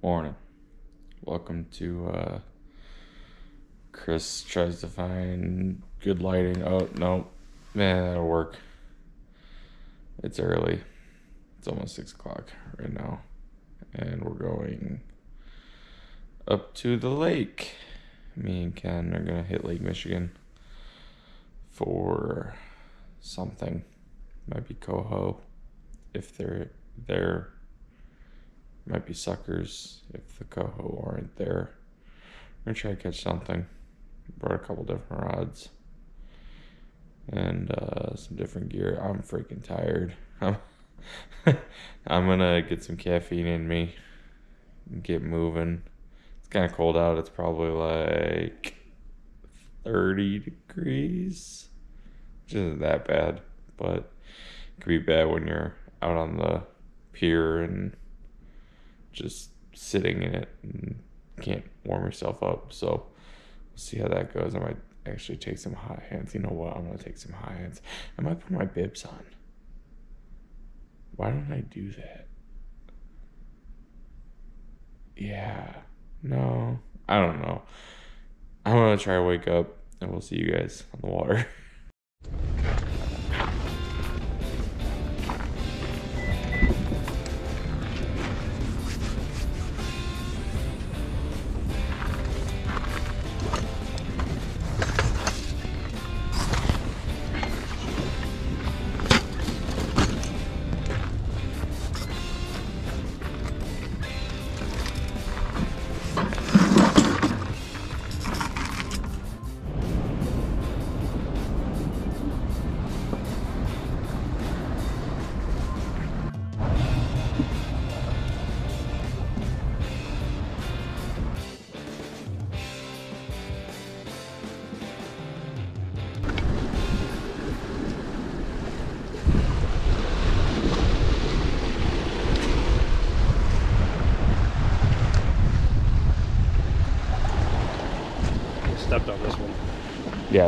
Morning. Welcome to uh Chris tries to find good lighting. Oh no. Man, that'll work. It's early. It's almost six o'clock right now. And we're going up to the lake. Me and Ken are gonna hit Lake Michigan for something. Might be coho if they're there might be suckers if the coho aren't there. I'm gonna try to catch something. Brought a couple different rods and uh, some different gear. I'm freaking tired. I'm, gonna get some caffeine in me and get moving. It's kind of cold out. It's probably like 30 degrees, which isn't that bad, but it could be bad when you're out on the pier and just sitting in it and can't warm yourself up. So we'll see how that goes. I might actually take some hot hands. You know what? I'm gonna take some hot hands. I might put my bibs on. Why don't I do that? Yeah. No. I don't know. I'm gonna try to wake up and we'll see you guys on the water.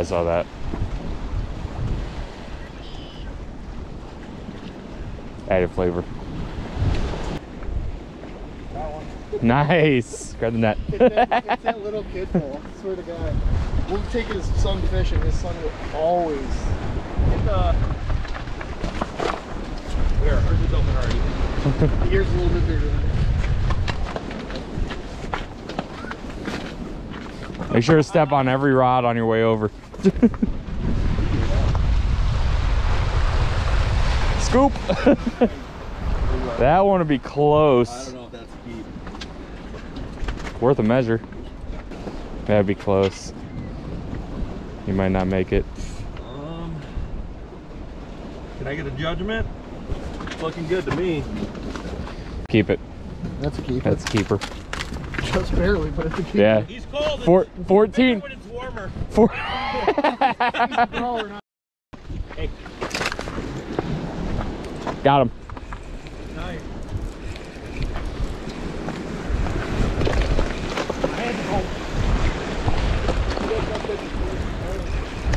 I saw that. Added flavor. Nice. Grab the net. It's that, it's that little kid bowl. I swear to God. We'll take his son fishing. His son will always. Get the. Where? Ours is open already. The ear's a little bit bigger than Make sure to step on every rod on your way over. Scoop. that one would be close. know if that's deep. Worth a measure. That'd be close. You might not make it. Um, can I get a judgment? It's looking good to me. Keep it. That's a keeper. That's a keeper. Just barely, but it's a keeper. Yeah. He's cold. Four, 14. when it's warmer. Four. No, we're not. Got him. Nice.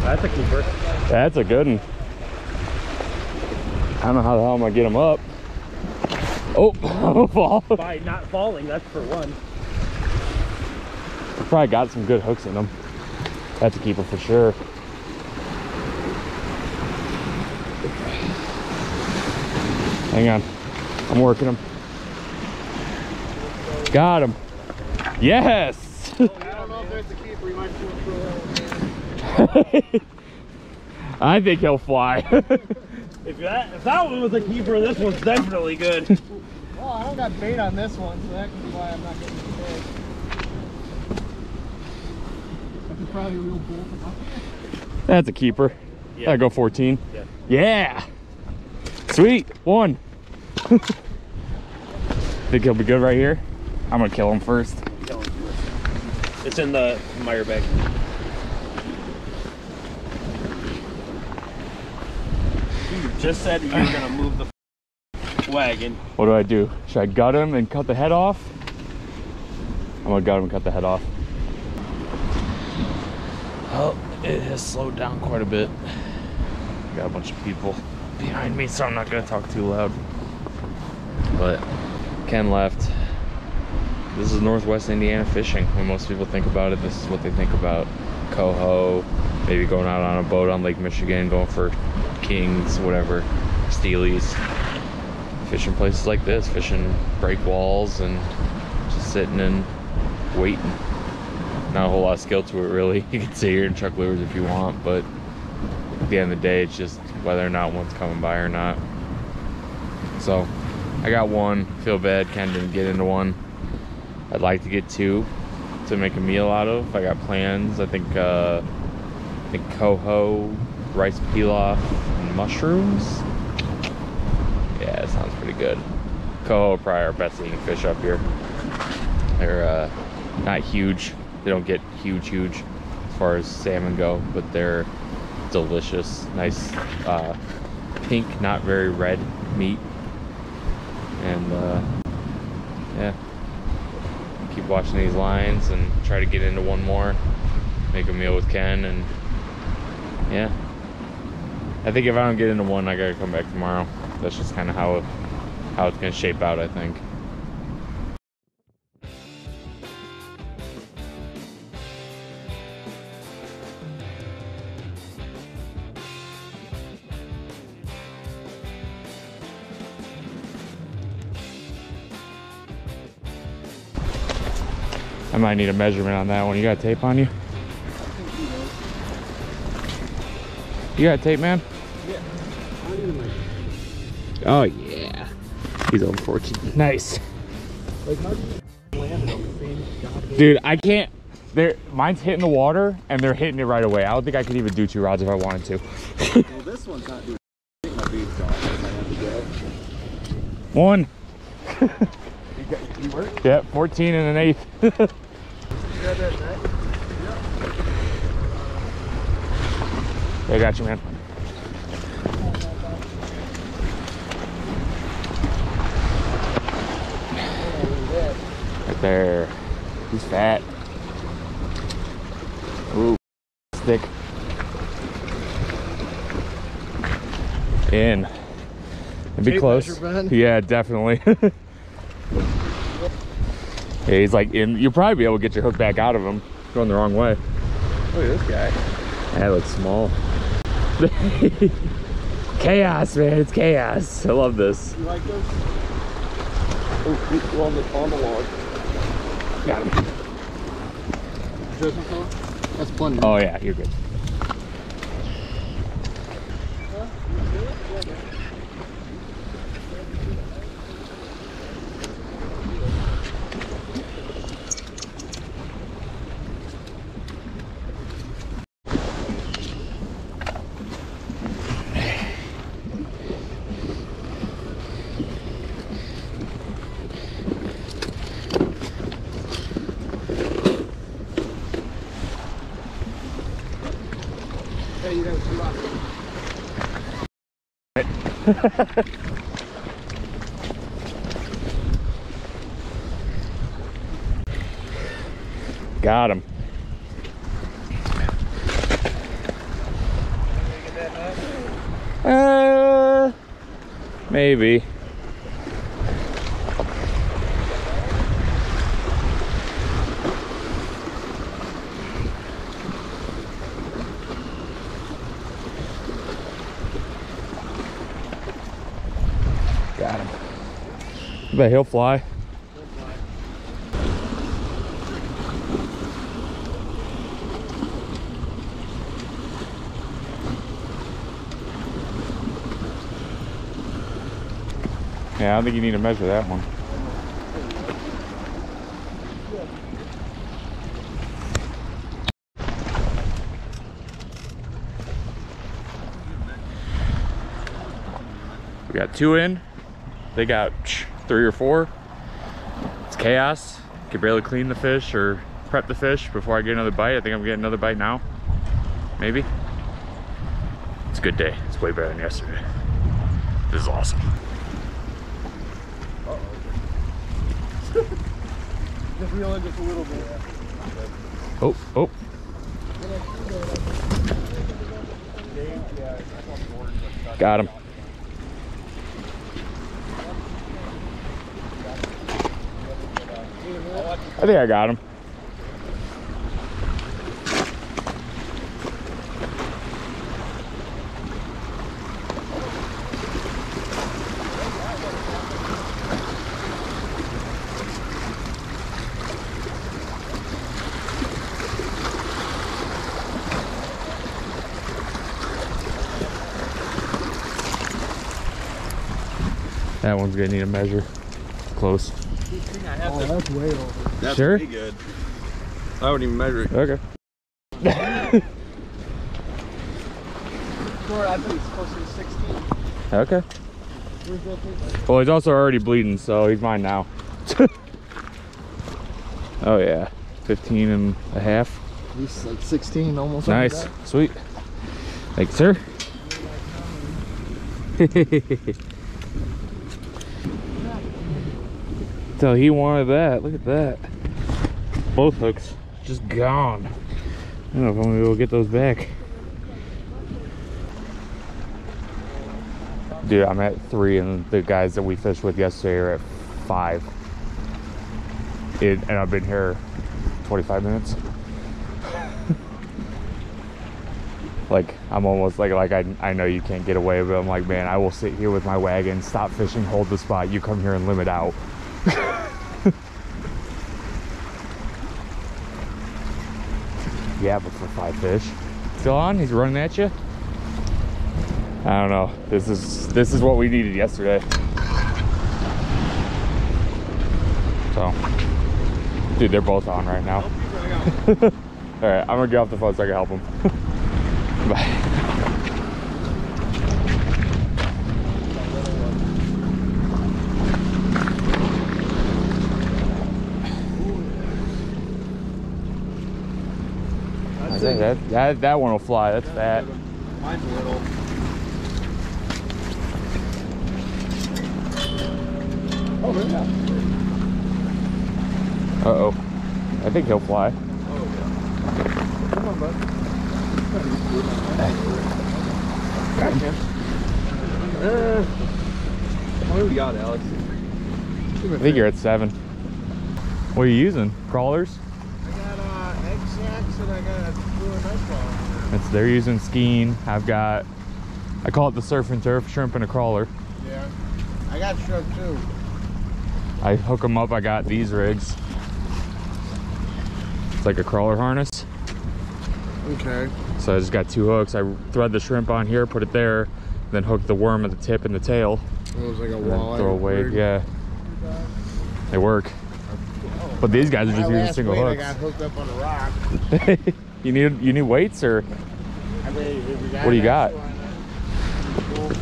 That's a keeper. That's a good one. I don't know how the hell I'm gonna get him up. Oh, I'll fall. By not falling, that's for one. Probably got some good hooks in them. That's a keeper for sure. Hang on. I'm working them. Got him. Yes. I don't know if that's a keeper. You might feel throw I think he'll fly. If that if that one was a keeper, this one's definitely good. Well, I don't got bait on this one, so that could be why I'm not getting the bait. That's probably a real bull. That's a keeper. Yeah. I go 14. Yeah. Yeah. Sweet. One. Think he'll be good right here? I'm gonna kill him first. It's in the Meijer bag. You just said you were gonna move the wagon. What do I do? Should I gut him and cut the head off? I'm gonna gut him and cut the head off. Oh, it has slowed down quite a bit. Got a bunch of people behind me, so I'm not gonna talk too loud. But Ken left. this is Northwest Indiana fishing. When most people think about it, this is what they think about. Coho, maybe going out on a boat on Lake Michigan, going for kings, whatever, steelies. Fishing places like this, fishing break walls and just sitting and waiting. Not a whole lot of skill to it really. You can sit here and chuck lures if you want, but at the end of the day, it's just whether or not one's coming by or not. So I got one. Feel bad Ken didn't get into one. I'd like to get two to make a meal out of. I got plans. I think uh, I think coho, rice pilaf, and mushrooms. Yeah, it sounds pretty good. Coho probably our best eating fish up here. They're uh, not huge. They don't get huge, huge as far as salmon go, but they're delicious. Nice uh, pink, not very red meat. And uh, yeah, keep watching these lines and try to get into one more. Make a meal with Ken and yeah. I think if I don't get into one, I gotta come back tomorrow. That's just kind of how how it's gonna shape out. I think. I might need a measurement on that one. You got tape on you? You got tape, man? Yeah. Oh yeah. He's on 14. Nice. Like, how do you land it on the same goddamn... Dude, I can't. They're, mine's hitting the water and they're hitting it right away. I don't think I could even do two rods if I wanted to. Well, this one's not doing my bead's gone. I have to get. One. You, got, you work? Yeah, 14 and an eighth. Net. I got you, man. Right there. He's fat. Ooh, stick. In. It'd be Tape close. measure, Yeah, definitely. yeah, he's like in. You'll probably be able to get your hook back out of him. Going the wrong way. Look at this guy. That looks small. chaos, man. It's chaos. I love this. You like those? Oh, on the, on the log. Got him. That's plenty. Oh, yeah. You're good. Hey, you got some luck. Got him. Uh, maybe. Got him. I bet he'll fly. Yeah, I think you need to measure that one. We got two in. They got three or four. It's chaos. Can barely clean the fish or prep the fish before I get another bite. I think I'm getting another bite now. Maybe. It's a good day. It's way better than yesterday. This is awesome. Just reel in just a little bit. Oh, oh. Got him. in a minute. I think I got him. That one's gonna need a measure. Close. Oh, that's way over. That's Sure? pretty good. I wouldn't even measure it. Okay. Sure, I think it's closer to 16. Okay. Where's that thing? Well, he's also already bleeding, so he's mine now. oh yeah, 15 and a half. He's like 16, almost. Nice, sweet. Thank you, sir. so he wanted that. Look at that. Both hooks just gone. I don't know if I'm gonna be able to get those back. Dude, I'm at three, and the guys that we fished with yesterday are at five. It, and I've been here 25 minutes. like I'm almost like like I, I know you can't get away, but I'm like, man, I will sit here with my wagon, stop fishing, hold the spot. You come here and limit out. yeah, but for five fish. Still on? He's running at you? I don't know. This is this is what we needed yesterday. So, dude, they're both on right now. All right, I'm gonna get off the phone so I can help them. Bye. I think that, that that one will fly. That's fat. Mine's a little. Oh, yeah. Uh oh. I think he'll fly. Oh, yeah. Come on, bud. Uh, what do we got, Alex? I think you're at seven. What are you using? Crawlers? I got uh, egg sacks and I got a blue and nice ball. It's they're using skein. I've got I call it the surf and turf shrimp and a crawler. Yeah. I got shrimp too. I hook them up. I got these rigs. It's like a crawler harness. Okay. So I just got two hooks. I thread the shrimp on here, put it there, then hook the worm at the tip and the tail. It was like a walleye. throw a weight. rig. Yeah, they work. But these guys are just using single weight, I hooks. got hooked up on a rock. you need you need weights or I mean, if you got What do you got? extra on that,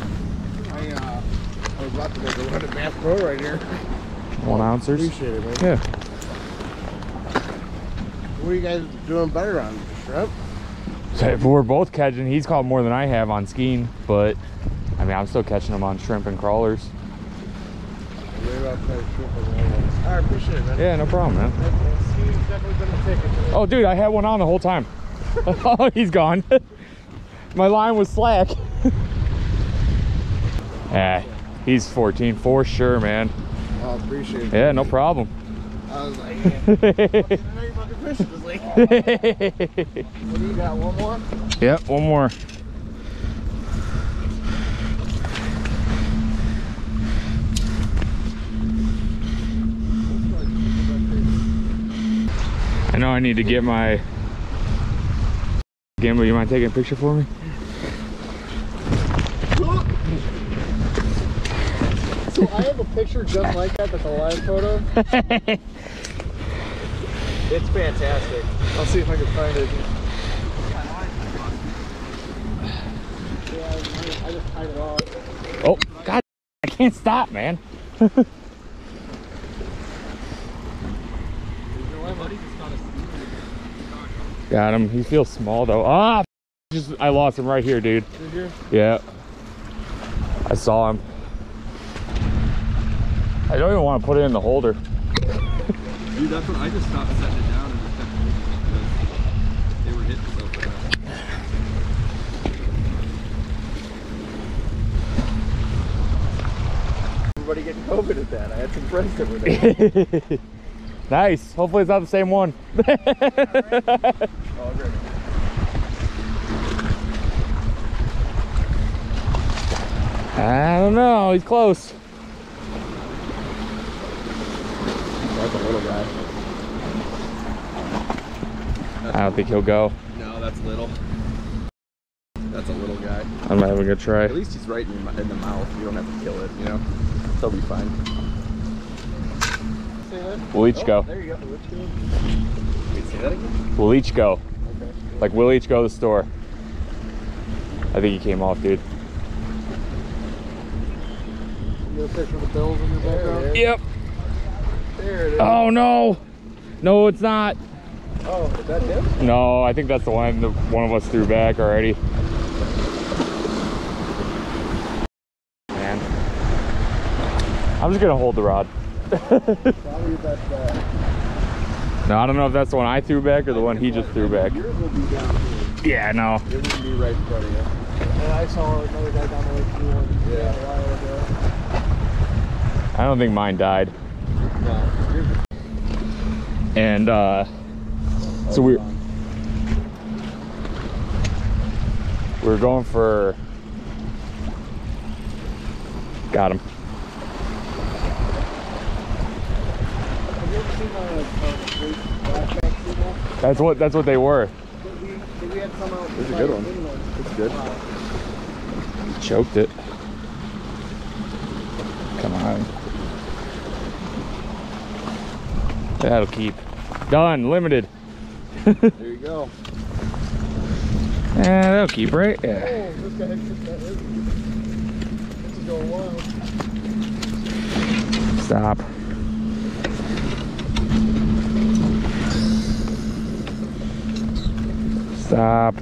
I, uh, I was about to make a run at Bass Pro right here. one ouncers? Appreciate it, man. Yeah. What are you guys doing better on? Shrimp? So we're both catching, he's caught more than I have on skein, but I mean I'm still catching them on shrimp and crawlers. Maybe I'll try shrimp on the other one. All right, appreciate it, man. Yeah, no problem, man. Steve's definitely been a ticket today. Oh, dude, I had one on the whole time. oh, he's gone. My line was slack. yeah, he's 14 for sure, man. Oh, appreciate it. Yeah, no problem. I was like, yeah. I know you fucking fishing this lake. What do you got? One more? yep, one more. I know I need to get my gimbal. You mind taking a picture for me? So I have a picture just like that. That's a live photo. It's fantastic. I'll see if I can find it. Yeah, I, I just tied it off. Oh, God, I can't stop, man. Got him. He feels small though. Ah, just I lost him right here, dude. Did you? Yeah, I saw him. I don't even want to put it in the holder. Dude, that's what I just stopped setting it down and just kept fishing because they were hitting so fast. Everybody getting COVID at that. I had some friends that were there. Nice. Hopefully it's not the same one. I don't know. He's close. That's a little guy. I don't think he'll go. No, that's little. That's a little guy. I'm not even gonna try. At least he's right in, in the mouth. You don't have to kill it, you know? He'll be fine. See? We'll each Oh, go. There you go. Let's go. Wait, say that again? We'll each go. Okay. Like we'll each go to the store. I think he came off, dude. You got a picture of the bills in your There background? Yep. There it is. Oh no. No, it's not. Oh, is that him? No, I think that's the one the one of us threw back already. Man. I'm just gonna hold the rod. No, I don't know if that's the one I threw back or the one he just threw back. Yours will be. Yeah, no. It wouldn't be right in front of you. And I saw another guy down the way one Yeah. a while ago. I don't think mine died. No. And uh so we're we're going for got him. Have you ever seen a, a great flashback people? That's what that's what they were. That we, that we had some out. This is a good one. It's good. Choked it. Come on. That'll keep. Done, limited. There you go. Yeah, that'll keep, right? Yeah. Oh, guy hit that is. This is going wild. Stop. Stop.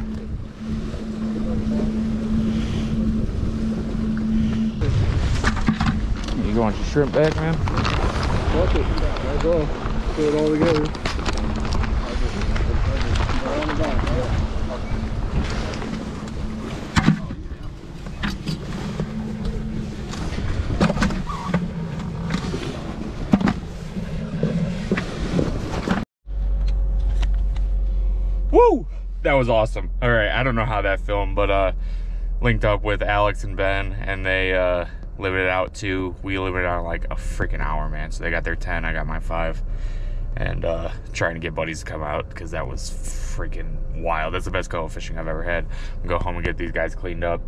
You want your shrimp back, man? Watch it. There go. Put it all together. Right on the back, right? Woo! That was awesome. All right, I don't know how that filmed, but uh, linked up with Alex and Ben, and they uh, limited out to we limited out like a freaking hour, man. So they got their ten, I got my five, and uh, trying to get buddies to come out because that was freaking wild. That's the best coho fishing I've ever had. Go home and get these guys cleaned up.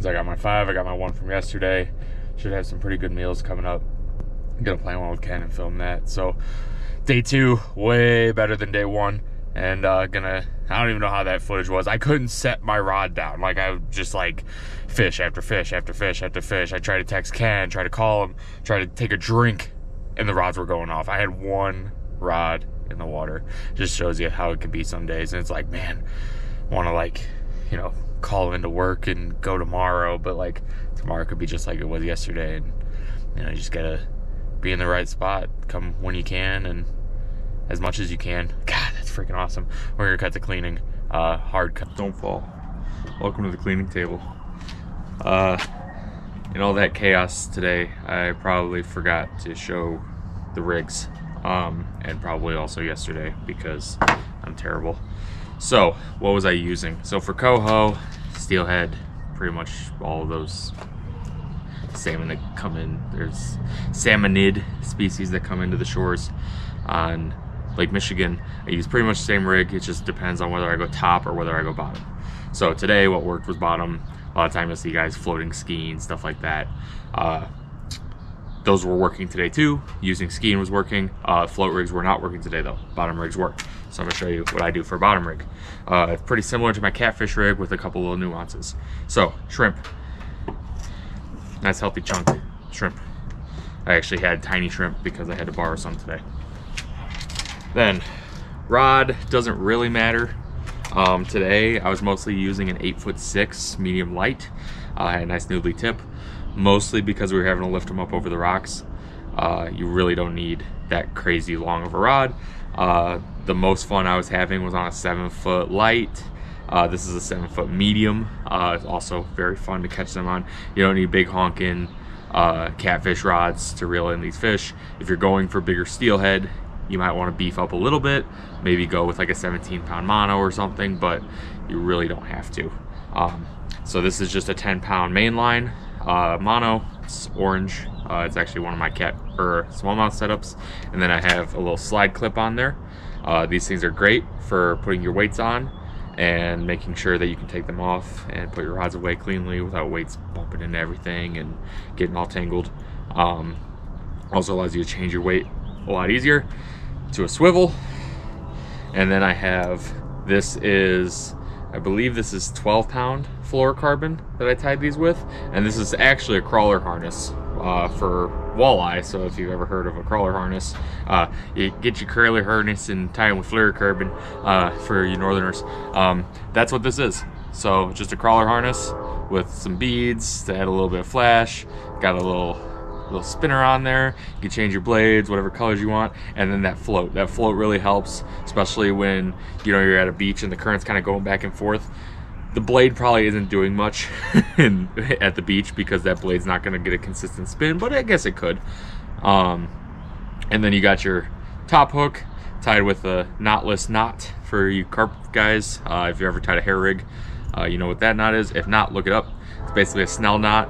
So I got my five, I got my one from yesterday. Should have some pretty good meals coming up. I'm gonna play one with Ken and film that. So day two, way better than day one. And uh gonna I don't even know how that footage was. I couldn't set my rod down. Like I would just like fish after fish after fish after fish. I tried to text Ken, try to call him, try to take a drink, and the rods were going off. I had one rod in the water. Just shows you how it can be some days. And it's like, man, wanna like, you know, call into work and go tomorrow, but like tomorrow could be just like it was yesterday and you know, you just gotta be in the right spot, come when you can and as much as you can. God, that's freaking awesome. We're gonna cut the cleaning. Uh hard cut. Don't fall. Welcome to the cleaning table. Uh in all that chaos today, I probably forgot to show the rigs. Um and probably also yesterday because I'm terrible. So, what was I using? So for coho, steelhead, pretty much all of those salmon that come in. There's salmonid species that come into the shores on Lake Michigan. I use pretty much the same rig. It just depends on whether I go top or whether I go bottom. So today, what worked was bottom. A lot of time you'll see guys floating skein, stuff like that. Uh, those were working today too. Using skein was working. Uh, float rigs were not working today though. Bottom rigs work. So I'm gonna show you what I do for bottom rig. Uh, it's pretty similar to my catfish rig with a couple little nuances. So shrimp, nice healthy chunk shrimp. I actually had tiny shrimp because I had to borrow some today. Then rod doesn't really matter. Um, today I was mostly using an eight foot six medium light. Uh, I had a nice noodly tip, mostly because we were having to lift them up over the rocks. Uh, you really don't need that crazy long of a rod. Uh, the most fun I was having was on a seven foot light. Uh, this is a seven foot medium. Uh, it's also very fun to catch them on. You don't need big honking uh, catfish rods to reel in these fish. If you're going for bigger steelhead, you might want to beef up a little bit, maybe go with like a 17 pound mono or something, but you really don't have to. Um, so this is just a 10 pound mainline uh, mono. It's orange. Uh, it's actually one of my cat or smallmouth setups. And then I have a little slide clip on there. Uh, these things are great for putting your weights on and making sure that you can take them off and put your rods away cleanly without weights bumping into everything and getting all tangled. Um, also allows you to change your weight a lot easier to a swivel. And then I have, this is, I believe this is 12 pound fluorocarbon that I tied these with. And this is actually a crawler harness uh, for walleye. So if you've ever heard of a crawler harness, uh, you get your crawler harness and tie them with fluorocarbon uh, for you northerners. Um, that's what this is. So just a crawler harness with some beads to add a little bit of flash. Got a little little spinner on there. You can change your blades, whatever colors you want, and then that float. That float really helps, especially when you know you're at a beach and the current's kind of going back and forth the blade probably isn't doing much in, at the beach because that blade's not going to get a consistent spin, but I guess it could. Um, and then you got your top hook tied with a knotless knot for you carp guys. Uh, if you ever tied a hair rig, uh, you know what that knot is. If not, look it up. It's basically a snell knot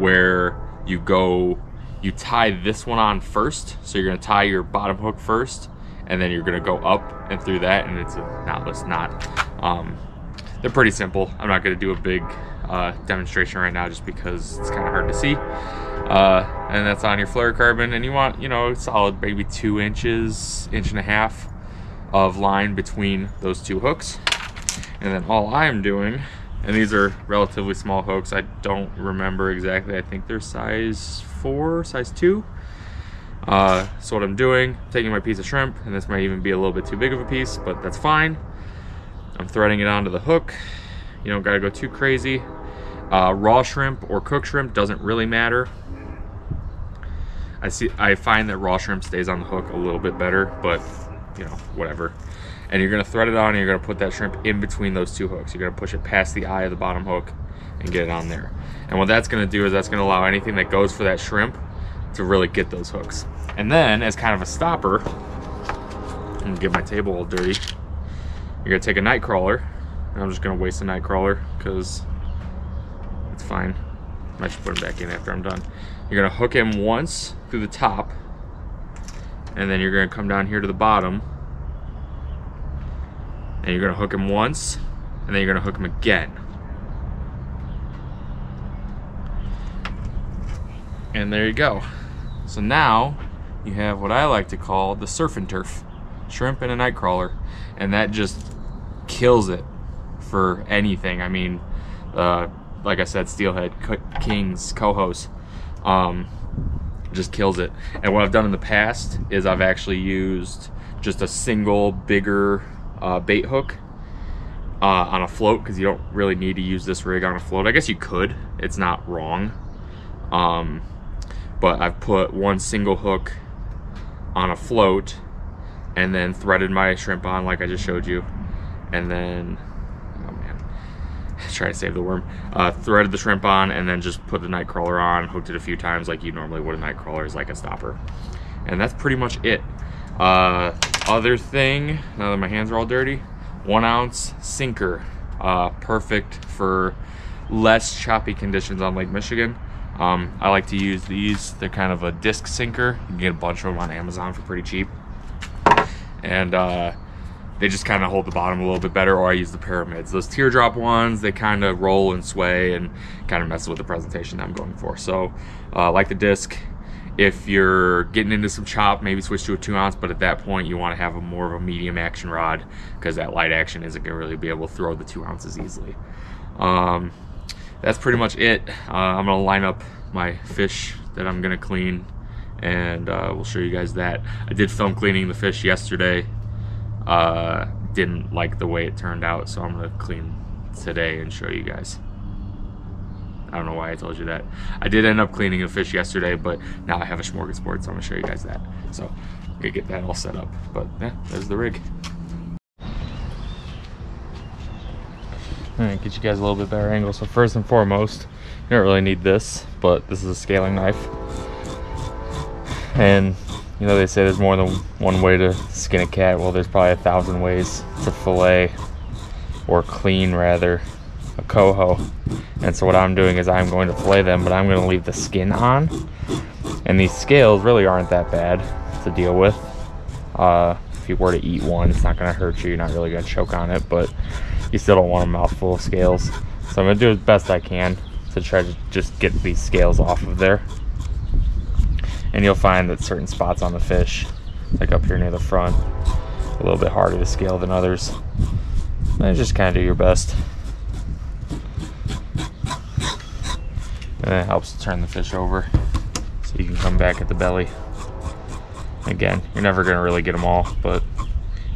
where you go, you tie this one on first. So you're to tie your bottom hook first, and then you're to go up and through that, and it's a knotless knot. Um, they're pretty simple. I'm not to do a big uh, demonstration right now just because it's kind of hard to see. Uh, and that's on your fluorocarbon. And you want, you know, solid maybe two inches, inch and a half of line between those two hooks. And then all I'm doing, and these are relatively small hooks. I don't remember exactly. I think they're size four, size two. Uh, so what I'm doing, taking my piece of shrimp, and this might even be a little bit too big of a piece, but that's fine. I'm threading it onto the hook. You don't gotta go too crazy. Uh, raw shrimp or cooked shrimp doesn't really matter. I see. I find that raw shrimp stays on the hook a little bit better, but you know, whatever. And you're gonna thread it on, and you're gonna put that shrimp in between those two hooks. You're gonna push it past the eye of the bottom hook and get it on there. And what that's gonna do is that's gonna allow anything that goes for that shrimp to really get those hooks. And then, as kind of a stopper, I'm gonna get my table all dirty. You're gonna take a night crawler. and I'm just gonna waste a night crawler because it's fine. I might just put him back in after I'm done. You're gonna hook him once through the top, and then you're gonna come down here to the bottom, and you're gonna hook him once, and then you're gonna hook him again. And there you go. So now you have what I like to call the surf and turf shrimp and a night crawler, and that just kills it for anything. I mean, uh, like I said, Steelhead, Kings, Cohos, um, just kills it. And what I've done in the past is I've actually used just a single bigger uh, bait hook uh, on a float because you don't really need to use this rig on a float. I guess you could. It's not wrong. Um, but I've put one single hook on a float and then threaded my shrimp on like I just showed you and then oh man try to save the worm uh, threaded the shrimp on and then just put the night crawler on hooked it a few times like you normally would a night crawler is like a stopper and that's pretty much it uh, other thing now that my hands are all dirty one ounce sinker uh, perfect for less choppy conditions on Lake Michigan. Um, I like to use these. They're kind of a disc sinker. You can get a bunch of them on Amazon for pretty cheap. And uh, they just kind of hold the bottom a little bit better or I use the pyramids. Those teardrop ones, they kind of roll and sway and kind of mess with the presentation I'm going for. So uh, like the disc, if you're getting into some chop, maybe switch to a two ounce, but at that point you want to have a more of a medium action rod because that light action isn't going to really be able to throw the two ounces easily. Um, that's pretty much it. Uh, I'm going to line up my fish that I'm going to clean and uh, we'll show you guys that. I did film cleaning the fish yesterday uh, didn't like the way it turned out, so I'm gonna clean today and show you guys. I don't know why I told you that. I did end up cleaning a fish yesterday, but now I have a smorgasbord, so I'm gonna show you guys that. So I'm gonna get that all set up. But yeah, there's the rig. Alright, get you guys a little bit better angle. So first and foremost, you don't really need this, but this is a scaling knife. And you know, they say there's more than one way to skin a cat. Well, there's probably a thousand ways to fillet or clean, rather, coho. And so, what I'm doing is I'm going to fillet them, but I'm going to leave the skin on. And these scales really aren't that bad to deal with. Uh, if you were to eat one, it's not going to hurt you. You're not really going to choke on it, but you still don't want a mouthful of scales. So, I'm going to do as best I can to try to just get these scales off of there and you'll find that certain spots on the fish, like up here near the front, a little bit harder to scale than others. And just kind of do your best. And it helps to turn the fish over so you can come back at the belly. Again, you're never going to really get them all, but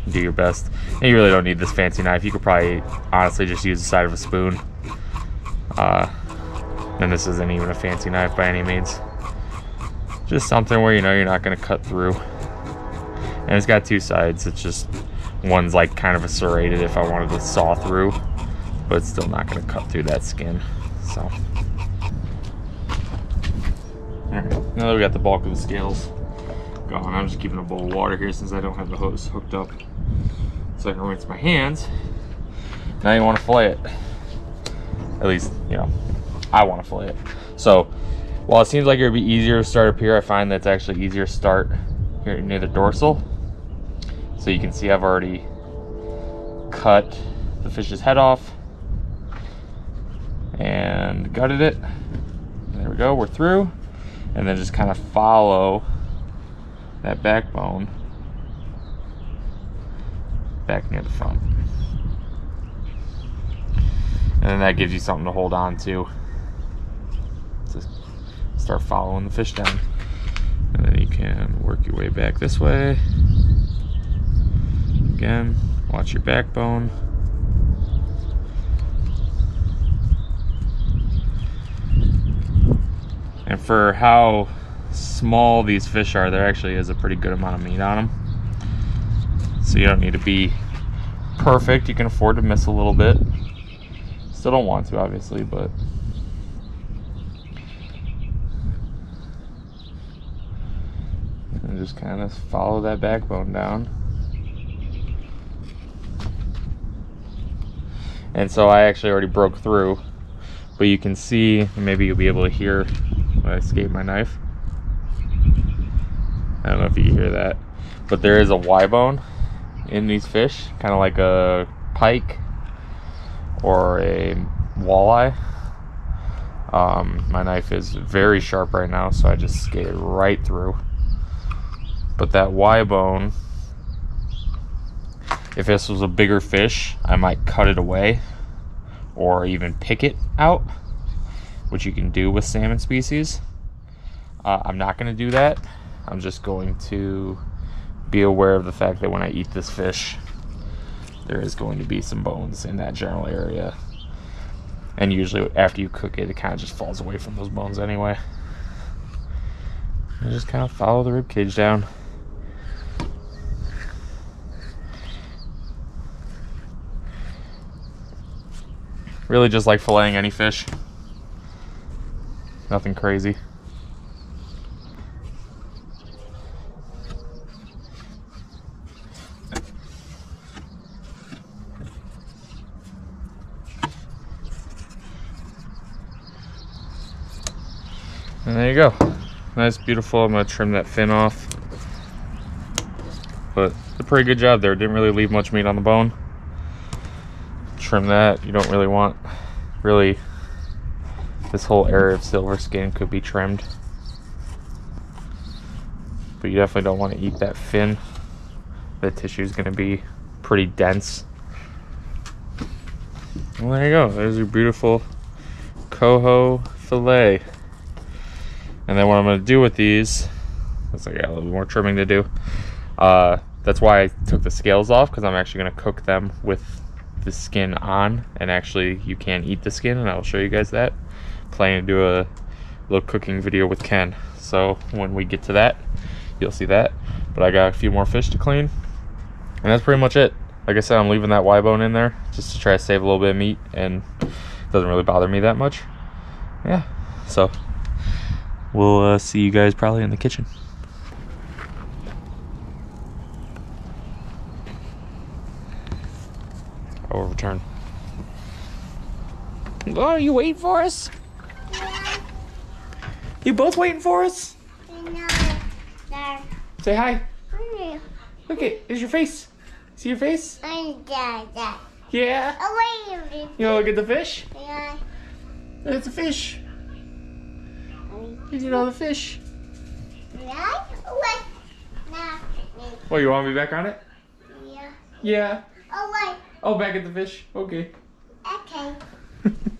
do your best. And you really don't need this fancy knife. You could probably honestly just use the side of a spoon. Uh, and this isn't even a fancy knife by any means. Just something where you know you're not going to cut through. And it's got two sides. It's just one's like kind of a serrated if I wanted to saw through, but it's still not going to cut through that skin. So. Alright, now that we got the bulk of the scales gone, I'm just keeping a bowl of water here since I don't have the hose hooked up. So I can rinse my hands. Now you want to fillet it. At least, you know, I want to fillet it. So while it seems like it would be easier to start up here, I find that it's actually easier to start here near the dorsal. So you can see I've already cut the fish's head off and gutted it. There we go, we're through. And then just kind of follow that backbone back near the front. And then that gives you something to hold on to Just start following the fish down. And then you can work your way back this way. Again, watch your backbone. And for how small these fish are, there actually is a pretty good amount of meat on them. So you don't need to be perfect. You can afford to miss a little bit. Still don't want to, obviously, but just kind of follow that backbone down. And so I actually already broke through, but you can see, maybe you'll be able to hear I escape my knife. I don't know if you hear that, but there is a Y bone in these fish, kind of like a pike or a walleye. Um, my knife is very sharp right now, so I just skated right through. But that Y bone, if this was a bigger fish, I might cut it away or even pick it out, which you can do with salmon species. Uh, I'm not going to do that. I'm just going to be aware of the fact that when I eat this fish, there is going to be some bones in that general area. And usually after you cook it, it kind of just falls away from those bones anyway. And just kind of follow the rib cage down. Really just like filleting any fish. Nothing crazy. And there you go. Nice, beautiful. I'm to trim that fin off. But a pretty good job there. Didn't really leave much meat on the bone trim that. You don't really want, really, this whole area of silver skin could be trimmed. But you definitely don't want to eat that fin. The tissue is going to be pretty dense. Well, there you go. There's your beautiful coho fillet. And then what I'm going to do with these, looks like I got a little more trimming to do. Uh, that's why I took the scales off because I'm actually going to cook them with the skin on and actually you can eat the skin and I'll show you guys that planning to do a little cooking video with Ken. So when we get to that, you'll see that. But I got a few more fish to clean. And that's pretty much it. Like I said, I'm leaving that Y-bone in there just to try to save a little bit of meat. And it doesn't really bother me that much. Yeah, so we'll uh, see you guys probably in the kitchen. I'll return. Oh, you waiting for us? You both waiting for us? No. Say hi. Look at, there's your face. See your face? I'm dad. Yeah. You wanna look at the fish? Yeah. It's a fish. You know the fish. Yeah. Well, you want me back on it? Yeah. Yeah. Oh, oh, back at the fish. Okay. Okay.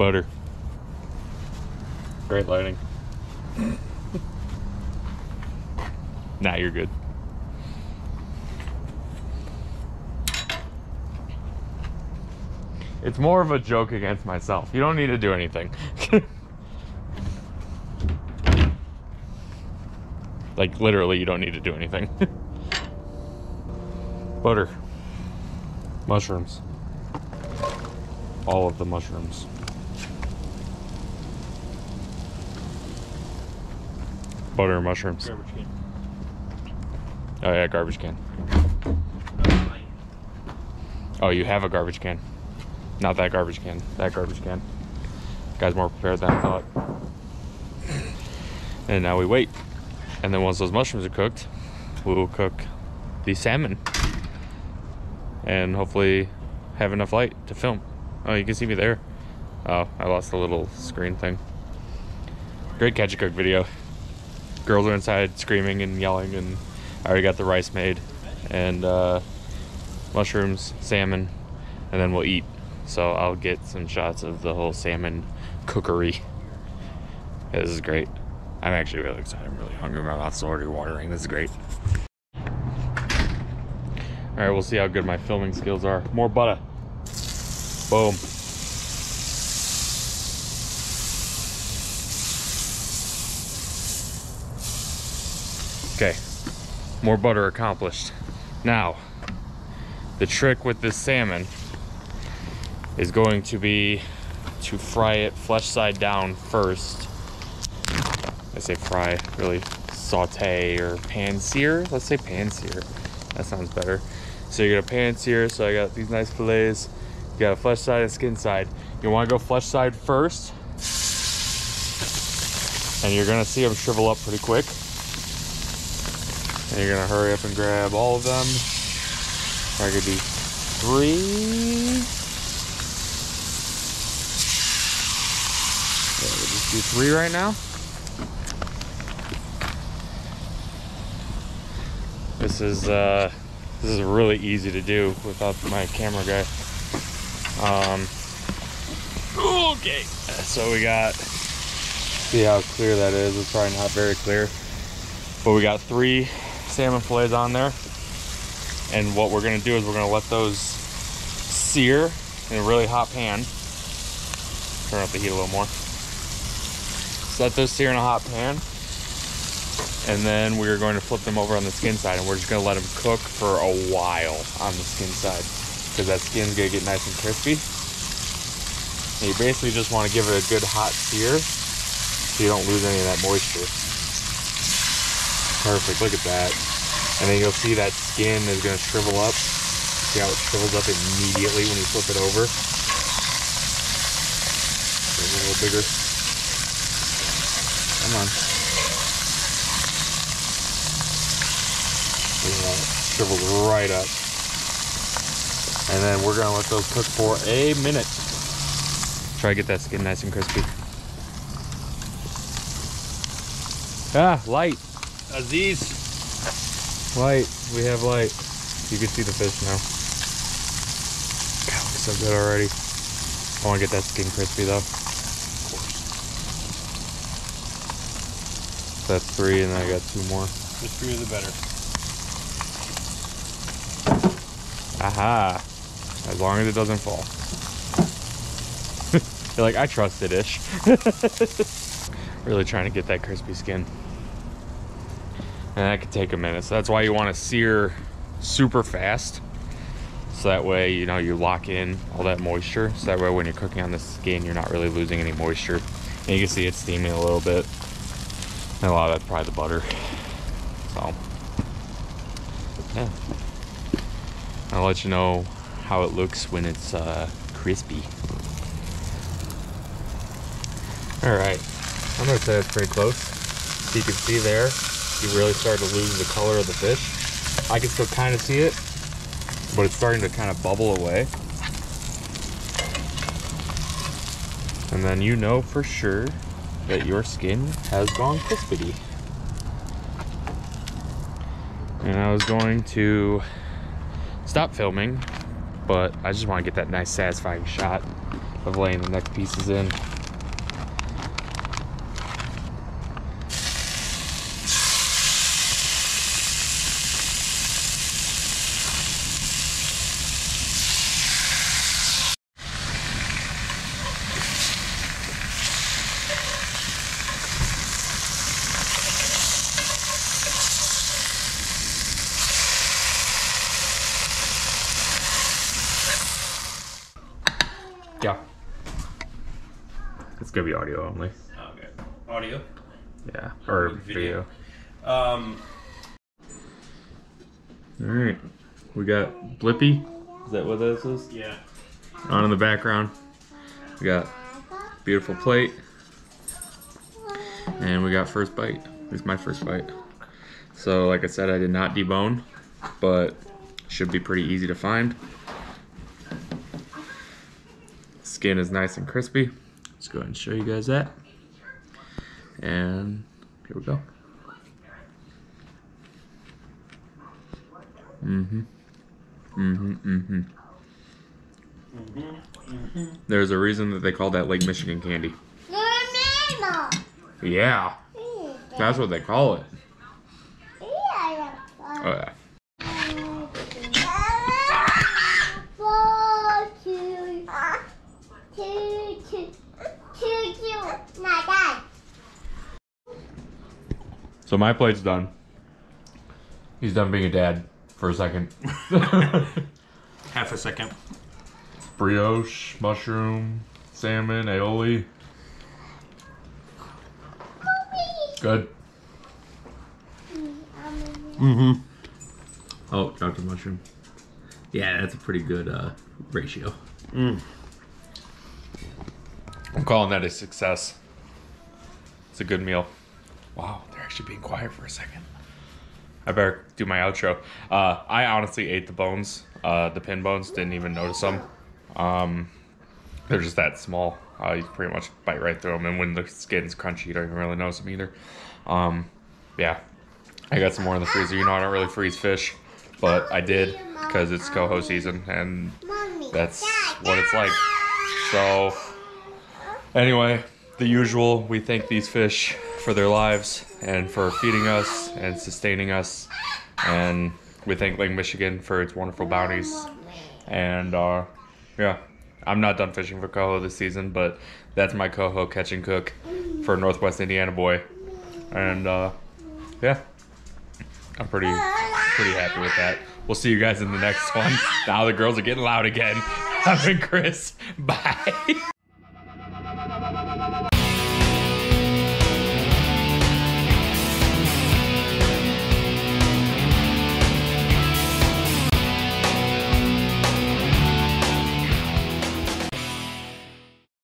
Butter. Great lighting. nah, you're good. It's more of a joke against myself. You don't need to do anything. like, literally, you don't need to do anything. Butter. Mushrooms. All of the mushrooms. Butter and mushrooms. Garbage can. Oh yeah, garbage can. Oh, you have a garbage can. Not that garbage can. That garbage can. Guy's more prepared than I thought. And now we wait. And then once those mushrooms are cooked, we will cook the salmon. And hopefully have enough light to film. Oh, you can see me there. Oh, I lost the little screen thing. Great catch a cook video. Girls are inside screaming and yelling, and I already got the rice made. And uh, mushrooms, salmon, and then we'll eat. So I'll get some shots of the whole salmon cookery. Yeah, this is great. I'm actually really excited. I'm really hungry. My mouth's already watering. This is great. All right, we'll see how good my filming skills are. More butter. Boom. Okay, more butter accomplished. Now, the trick with this salmon is going to be to fry it flesh side down first. I say fry, really saute or pan sear. Let's say pan sear. That sounds better. So you're gonna pan sear. So I got these nice fillets. You got a flesh side and skin side. You wanna go flesh side first. And you're gonna see them shrivel up pretty quick. And you're gonna hurry up and grab all of them. I could do three. Yeah, we'll just do three right now. This is uh, this is really easy to do without my camera guy. Um, okay, so we got. See how clear that is. It's probably not very clear, but we got three salmon fillets on there. And what we're gonna do is we're gonna let those sear in a really hot pan. Turn up the heat a little more. So let those sear in a hot pan. And then we're going to flip them over on the skin side and we're just gonna let them cook for a while on the skin side. Because that skin's gonna get nice and crispy. And you basically just wanna give it a good hot sear so you don't lose any of that moisture. Perfect, look at that. And then you'll see that skin is gonna shrivel up. See how it shrivels up immediately when you flip it over? A little bigger. Come on. It shrivels right up. And then we're gonna let those cook for a minute. Try to get that skin nice and crispy. Ah, light. Aziz. Light. We have light. You can see the fish now. God, looks so good already. I want to get that skin crispy though. That's three, and then I got two more. The three the better. Aha! As long as it doesn't fall. You're like, I trust it ish. really trying to get that crispy skin. And that could take a minute. So that's why you want to sear super fast. So that way, you know, you lock in all that moisture. So that way when you're cooking on the skin, you're not really losing any moisture. And you can see it's steaming a little bit. And a lot of that's probably the butter. So Yeah. I'll let you know how it looks when it's uh, crispy. All right, I'm gonna say it's pretty close. So you can see there, you really start to lose the color of the fish. I can still kind of see it, but it's starting to kind of bubble away. And then you know for sure that your skin has gone crispy. And I was going to stop filming, but I just want to get that nice satisfying shot of laying the neck pieces in. Audio only. Okay. Audio. Yeah. Or Video. video. Um. Alright. We got Blippi. Is that what this is? Yeah. On in the background. We got beautiful plate. And we got first bite. This is my first bite. So like I said, I did not debone, but should be pretty easy to find. Skin is nice and crispy. Let's go ahead and show you guys that. And here we go. Mm-hmm. Mm-hmm. Mm-hmm. There's a reason that they call that Lake Michigan candy. Yeah, that's what they call it. Oh yeah. So my plate's done. He's done being a dad for a second. Half a second. Brioche, mushroom, salmon, aioli. Good. Mm-hmm. Oh, chocolate mushroom. Yeah, that's a pretty good uh, ratio. Mm. I'm calling that a success. It's a good meal. Wow, they're actually being quiet for a second. I better do my outro. Uh, I honestly ate the bones, uh, the pin bones. Didn't even notice them. Um, they're just that small. Uh, you pretty much bite right through them, and when the skin's crunchy, you don't even really notice them either. Um, yeah, I got some more in the freezer. You know, I don't really freeze fish, but I did because it's coho season, and that's what it's like. So, anyway, the usual. We thank these fish for their lives and for feeding us and sustaining us, and we thank Lake Michigan for its wonderful bounties. And uh, yeah, I'm not done fishing for coho this season, but that's my coho catch and cook for Northwest Indiana boy, and uh, yeah, I'm pretty pretty happy with that. We'll see you guys in the next one. Now the girls are getting loud again. I've been Chris. Bye.